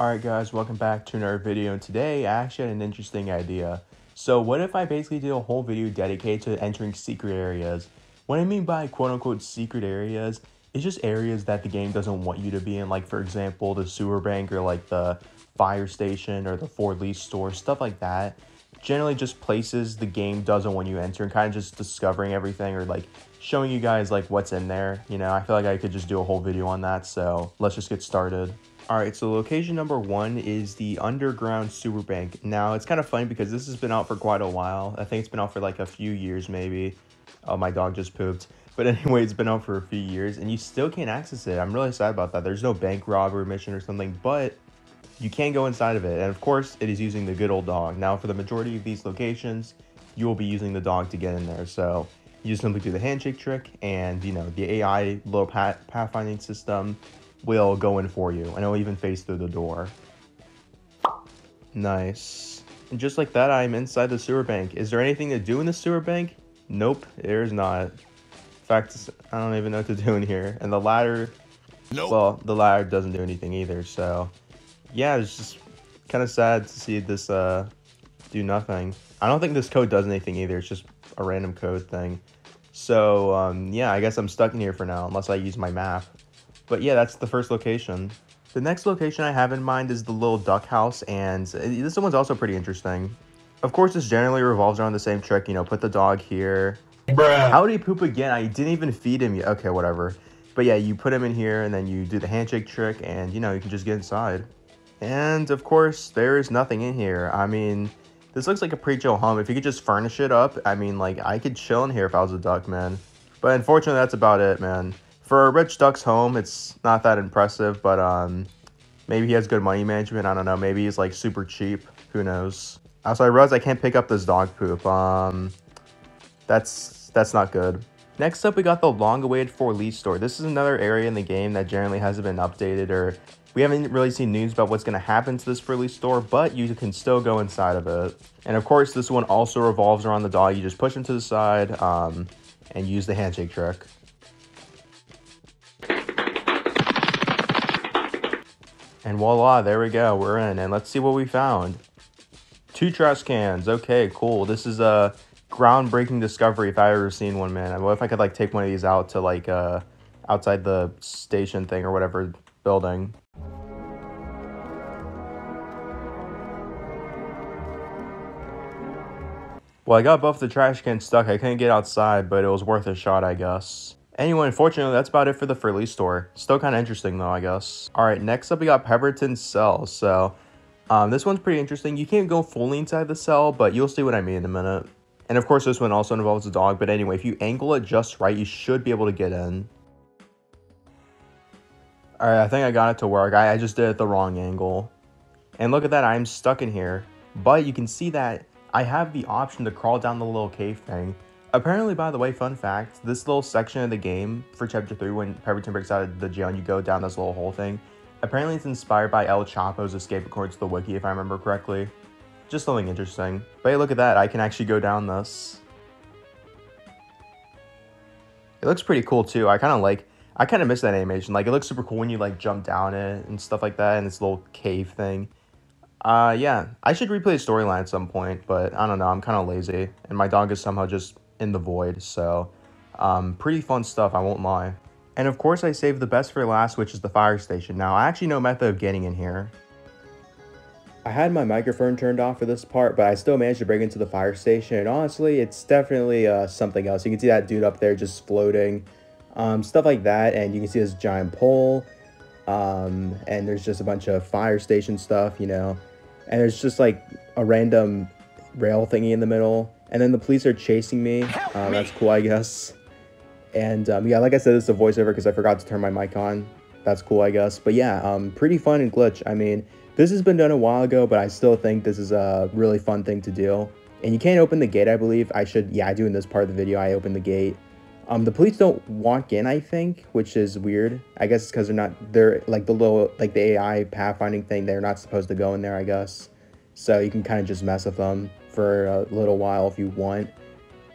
Alright guys, welcome back to another video and today I actually had an interesting idea. So what if I basically did a whole video dedicated to entering secret areas? What I mean by quote unquote secret areas is just areas that the game doesn't want you to be in like for example the sewer bank or like the fire station or the For Lease store, stuff like that. Generally just places the game doesn't want you to enter and kind of just discovering everything or like showing you guys like what's in there. You know, I feel like I could just do a whole video on that so let's just get started. Alright, so location number one is the underground sewer bank. Now, it's kind of funny because this has been out for quite a while. I think it's been out for like a few years maybe. Oh, my dog just pooped. But anyway, it's been out for a few years and you still can't access it. I'm really sad about that. There's no bank robbery mission or something, but you can go inside of it. And of course, it is using the good old dog. Now, for the majority of these locations, you will be using the dog to get in there. So you just simply do the handshake trick and, you know, the AI little path pathfinding system will go in for you, and it'll even face through the door. Nice. And just like that, I'm inside the sewer bank. Is there anything to do in the sewer bank? Nope, there's not. In fact, I don't even know what to do in here. And the ladder, nope. well, the ladder doesn't do anything either, so... Yeah, it's just kind of sad to see this uh, do nothing. I don't think this code does anything either, it's just a random code thing. So, um, yeah, I guess I'm stuck in here for now, unless I use my map. But yeah, that's the first location. The next location I have in mind is the little duck house, and uh, this one's also pretty interesting. Of course, this generally revolves around the same trick, you know, put the dog here. Bruh. How did he poop again? I didn't even feed him yet. Okay, whatever. But yeah, you put him in here, and then you do the handshake trick, and, you know, you can just get inside. And, of course, there is nothing in here. I mean, this looks like a pretty chill home. If you could just furnish it up, I mean, like, I could chill in here if I was a duck, man. But unfortunately, that's about it, man for a rich duck's home, it's not that impressive, but um, maybe he has good money management. I don't know. Maybe he's like super cheap. Who knows? Also, I realized I can't pick up this dog poop. Um, that's that's not good. Next up, we got the long-awaited For Lease store. This is another area in the game that generally hasn't been updated or we haven't really seen news about what's going to happen to this release store, but you can still go inside of it. And of course, this one also revolves around the dog. You just push him to the side um, and use the handshake trick. And voila, there we go. We're in. And let's see what we found. Two trash cans. Okay, cool. This is a groundbreaking discovery if I ever seen one, man. What if I could like take one of these out to like uh outside the station thing or whatever building? Well, I got both the trash cans stuck. I couldn't get outside, but it was worth a shot, I guess. Anyway, unfortunately, that's about it for the Furley store. Still kind of interesting, though, I guess. All right, next up, we got Pemberton Cell. So, um, this one's pretty interesting. You can't go fully inside the cell, but you'll see what I mean in a minute. And of course, this one also involves a dog. But anyway, if you angle it just right, you should be able to get in. All right, I think I got it to work. I, I just did it the wrong angle. And look at that, I'm stuck in here. But you can see that I have the option to crawl down the little cave thing. Apparently, by the way, fun fact, this little section of the game for Chapter 3 when Pemberton breaks out of the jail and you go down this little hole thing, apparently it's inspired by El Chapo's escape according to the wiki, if I remember correctly. Just something interesting. But hey, look at that, I can actually go down this. It looks pretty cool too, I kind of like, I kind of miss that animation, like it looks super cool when you like jump down it and stuff like that, and this little cave thing. Uh, yeah, I should replay the storyline at some point, but I don't know, I'm kind of lazy, and my dog is somehow just in the void. So um, pretty fun stuff, I won't lie. And of course I saved the best for last, which is the fire station. Now, I actually know method of getting in here. I had my microphone turned off for this part, but I still managed to break into the fire station. And honestly, it's definitely uh, something else. You can see that dude up there just floating, um, stuff like that. And you can see this giant pole. Um, and there's just a bunch of fire station stuff, you know. And there's just like a random rail thingy in the middle. And then the police are chasing me. Um, that's cool, I guess. And um, yeah, like I said, this is a voiceover because I forgot to turn my mic on. That's cool, I guess. But yeah, um, pretty fun and glitch. I mean, this has been done a while ago, but I still think this is a really fun thing to do. And you can't open the gate, I believe. I should, yeah, I do in this part of the video. I open the gate. Um, the police don't walk in, I think, which is weird. I guess it's because they're not, they're like the little, like the AI pathfinding thing, they're not supposed to go in there, I guess. So you can kind of just mess with them for a little while if you want.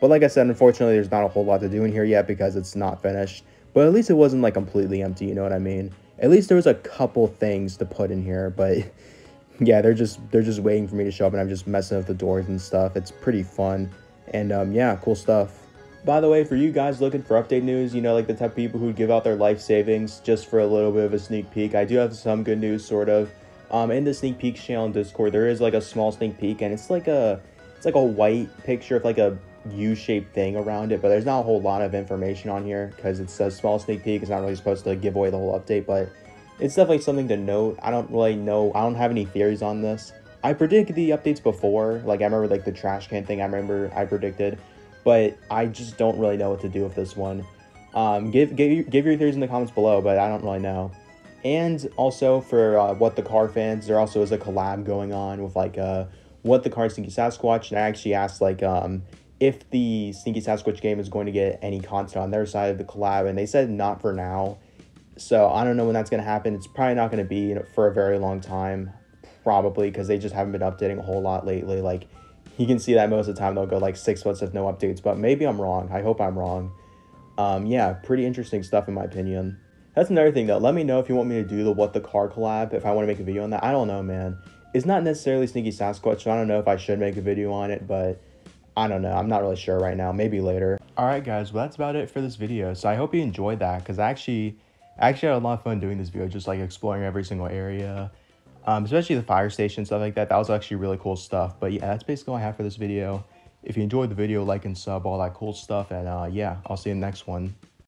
But like I said, unfortunately, there's not a whole lot to do in here yet because it's not finished. But at least it wasn't like completely empty, you know what I mean? At least there was a couple things to put in here, but yeah, they're just they're just waiting for me to show up, and I'm just messing up the doors and stuff. It's pretty fun, and um, yeah, cool stuff. By the way, for you guys looking for update news, you know, like the type of people who give out their life savings just for a little bit of a sneak peek, I do have some good news, sort of. Um, in the sneak peek channel on Discord, there is like a small sneak peek, and it's like a it's like a white picture of like a U-shaped thing around it, but there's not a whole lot of information on here because it's a small sneak peek. It's not really supposed to give away the whole update, but it's definitely something to note. I don't really know. I don't have any theories on this. I predicted the updates before. Like I remember like the trash can thing. I remember I predicted, but I just don't really know what to do with this one. Um, give give give your theories in the comments below, but I don't really know. And also for uh, what the car fans, there also is a collab going on with like uh, what the car Sneaky Sasquatch. And I actually asked like um, if the Sneaky Sasquatch game is going to get any content on their side of the collab, and they said not for now. So I don't know when that's going to happen. It's probably not going to be for a very long time, probably because they just haven't been updating a whole lot lately. Like you can see that most of the time they'll go like six months with no updates, but maybe I'm wrong. I hope I'm wrong. Um, yeah, pretty interesting stuff in my opinion. That's another thing though. Let me know if you want me to do the what the car collab. If I want to make a video on that, I don't know, man. It's not necessarily Sneaky Sasquatch, so I don't know if I should make a video on it, but I don't know. I'm not really sure right now. Maybe later. All right, guys. Well, that's about it for this video. So I hope you enjoyed that because I actually, actually had a lot of fun doing this video, just like exploring every single area, um, especially the fire station stuff like that. That was actually really cool stuff. But yeah, that's basically all I have for this video. If you enjoyed the video, like and sub, all that cool stuff. And uh, yeah, I'll see you in the next one.